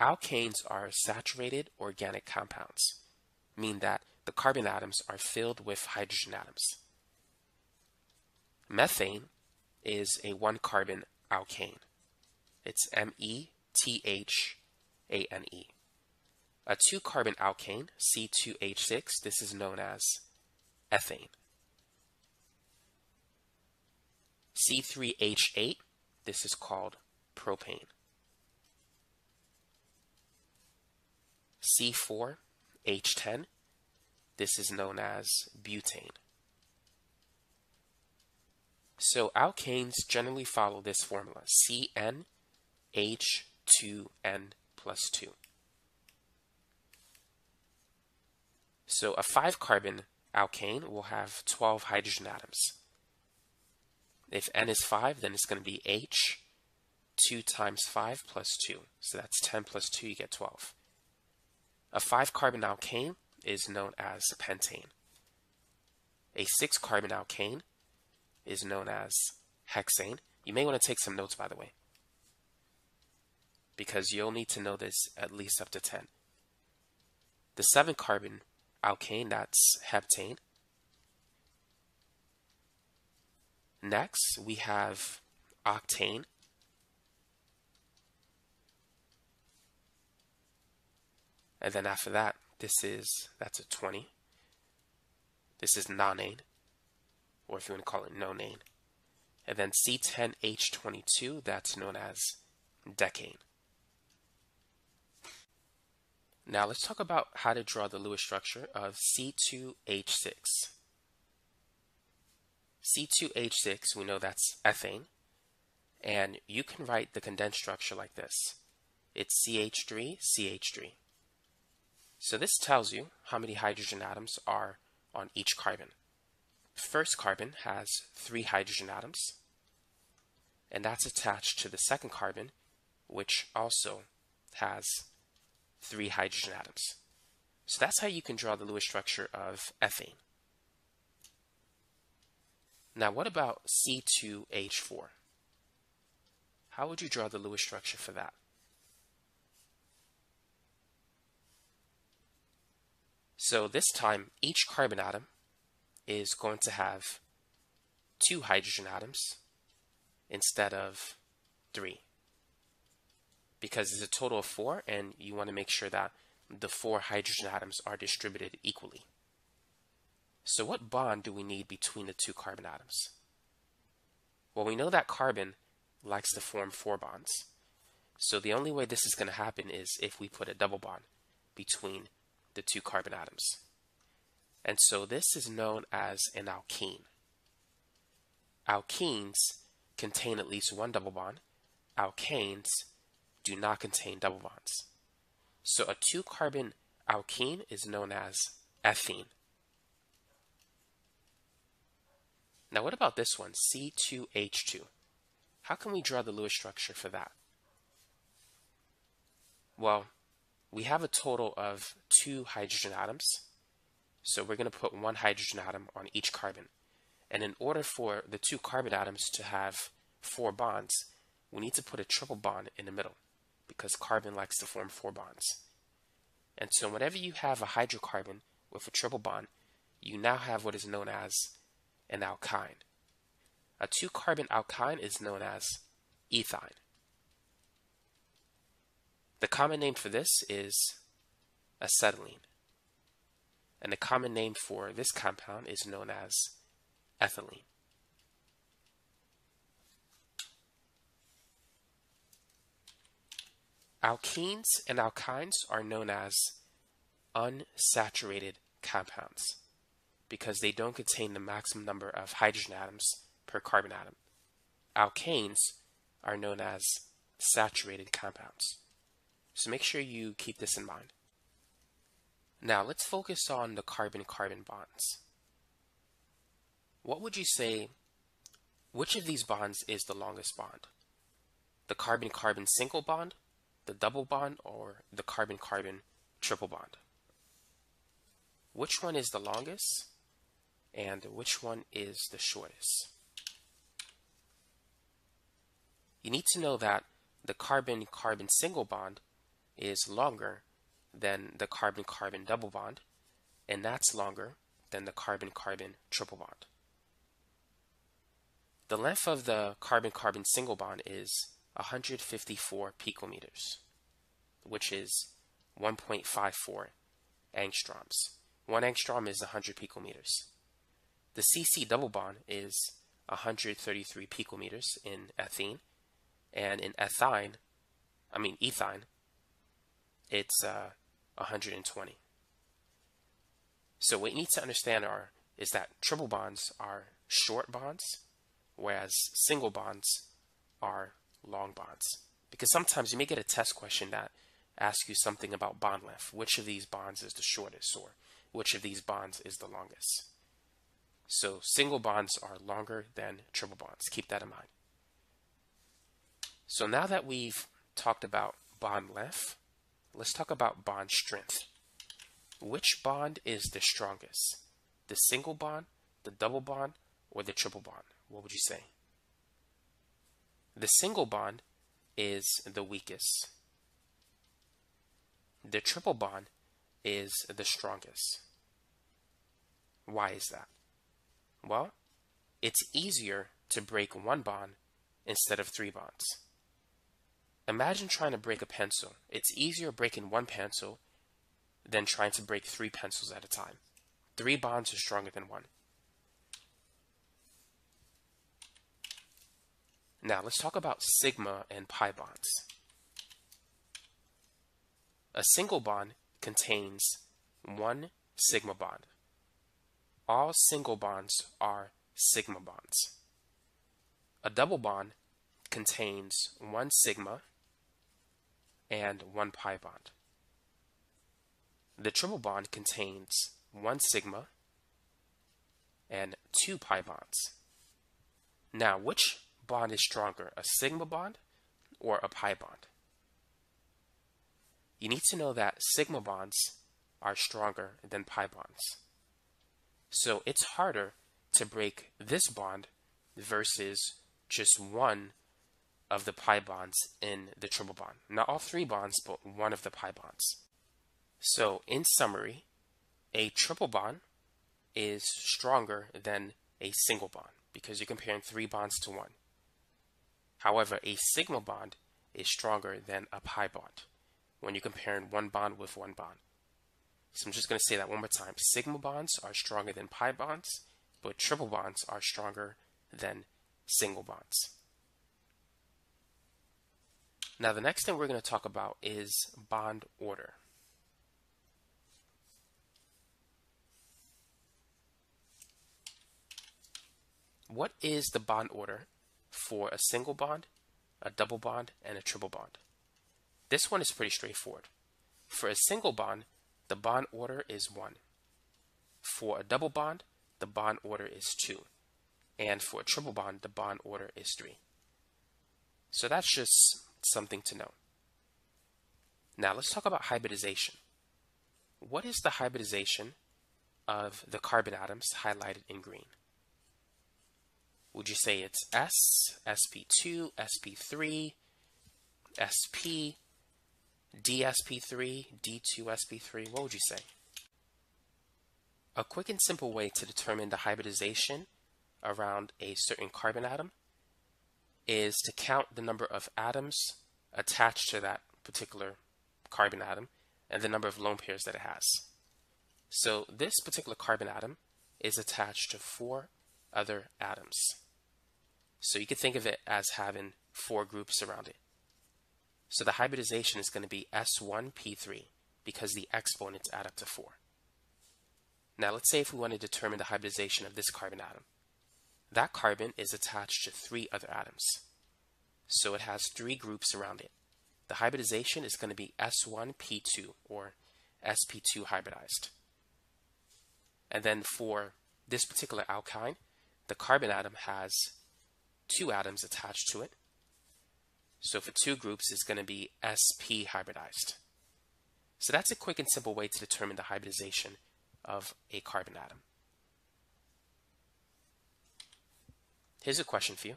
alkanes are saturated organic compounds, meaning that the carbon atoms are filled with hydrogen atoms. Methane is a one carbon alkane. It's M E T H A N E. A two carbon alkane, C2H6, this is known as ethane. C3H8, this is called propane. C4H10, this is known as butane. So alkanes generally follow this formula, CnH2n plus 2. So a 5 carbon alkane will have 12 hydrogen atoms. If n is 5, then it's going to be H 2 times 5 plus 2. So that's 10 plus 2, you get 12. A 5 carbon alkane is known as pentane. A 6 carbon alkane is known as hexane. You may want to take some notes, by the way, because you'll need to know this at least up to 10. The 7 carbon alkane, that's heptane. Next, we have octane. And then after that, this is, that's a 20. This is nonane, or if you want to call it nonane. And then C10H22, that's known as decane. Now let's talk about how to draw the Lewis structure of C2H6. C2H6, we know that's ethane, and you can write the condensed structure like this. It's CH3, CH3. So this tells you how many hydrogen atoms are on each carbon. First carbon has three hydrogen atoms, and that's attached to the second carbon, which also has three hydrogen atoms. So that's how you can draw the Lewis structure of ethane. Now what about C2H4? How would you draw the Lewis structure for that? So this time, each carbon atom is going to have two hydrogen atoms instead of three because it's a total of four and you want to make sure that the four hydrogen atoms are distributed equally. So what bond do we need between the two carbon atoms? Well, we know that carbon likes to form four bonds. So the only way this is going to happen is if we put a double bond between the two carbon atoms. And so this is known as an alkene. Alkenes contain at least one double bond. Alkanes do not contain double bonds. So a two carbon alkene is known as ethene. Now what about this one, C2H2? How can we draw the Lewis structure for that? Well, we have a total of two hydrogen atoms. So we're going to put one hydrogen atom on each carbon. And in order for the two carbon atoms to have four bonds, we need to put a triple bond in the middle because carbon likes to form four bonds. And so whenever you have a hydrocarbon with a triple bond, you now have what is known as an alkyne. A two carbon alkyne is known as ethyne. The common name for this is acetylene. And the common name for this compound is known as ethylene. Alkenes and alkynes are known as unsaturated compounds because they don't contain the maximum number of hydrogen atoms per carbon atom. Alkanes are known as saturated compounds. So make sure you keep this in mind. Now let's focus on the carbon-carbon bonds. What would you say, which of these bonds is the longest bond? The carbon-carbon single bond the double bond or the carbon-carbon triple bond. Which one is the longest and which one is the shortest? You need to know that the carbon-carbon single bond is longer than the carbon-carbon double bond, and that's longer than the carbon-carbon triple bond. The length of the carbon-carbon single bond is 154 picometers, which is 1.54 angstroms. One angstrom is 100 picometers. The CC double bond is 133 picometers in ethene, and in ethyne, I mean ethyne, it's uh, 120. So what you need to understand are is that triple bonds are short bonds, whereas single bonds are long bonds. Because sometimes you may get a test question that asks you something about bond length. Which of these bonds is the shortest, or which of these bonds is the longest? So single bonds are longer than triple bonds. Keep that in mind. So now that we've talked about bond length, let's talk about bond strength. Which bond is the strongest? The single bond, the double bond, or the triple bond? What would you say? The single bond is the weakest. The triple bond is the strongest. Why is that? Well, it's easier to break one bond instead of three bonds. Imagine trying to break a pencil. It's easier breaking one pencil than trying to break three pencils at a time. Three bonds are stronger than one. Now let's talk about sigma and pi bonds. A single bond contains one sigma bond. All single bonds are sigma bonds. A double bond contains one sigma and one pi bond. The triple bond contains one sigma and two pi bonds. Now, which bond is stronger, a sigma bond or a pi bond? You need to know that sigma bonds are stronger than pi bonds. So it's harder to break this bond versus just one of the pi bonds in the triple bond. Not all three bonds, but one of the pi bonds. So, in summary, a triple bond is stronger than a single bond because you're comparing three bonds to one. However, a sigma bond is stronger than a pi bond when you're comparing one bond with one bond. So I'm just going to say that one more time. Sigma bonds are stronger than pi bonds, but triple bonds are stronger than single bonds. Now, the next thing we're going to talk about is bond order. What is the bond order for a single bond, a double bond, and a triple bond? This one is pretty straightforward. For a single bond, the bond order is 1. For a double bond, the bond order is 2. And for a triple bond, the bond order is 3. So that's just something to know. Now let's talk about hybridization. What is the hybridization of the carbon atoms highlighted in green? Would you say it's S, sp2, sp3, sp, dsp3, d2sp3? What would you say? A quick and simple way to determine the hybridization around a certain carbon atom is to count the number of atoms attached to that particular carbon atom and the number of lone pairs that it has. So this particular carbon atom is attached to four other atoms. So you can think of it as having four groups around it. So the hybridization is going to be S1P3 because the exponents add up to 4. Now let's say if we want to determine the hybridization of this carbon atom. That carbon is attached to three other atoms. So it has three groups around it. The hybridization is going to be S1P2 or sp2 hybridized. And then for this particular alkyne, the carbon atom has two atoms attached to it. So for two groups, it's going to be sp hybridized. So that's a quick and simple way to determine the hybridization of a carbon atom. Here's a question for you.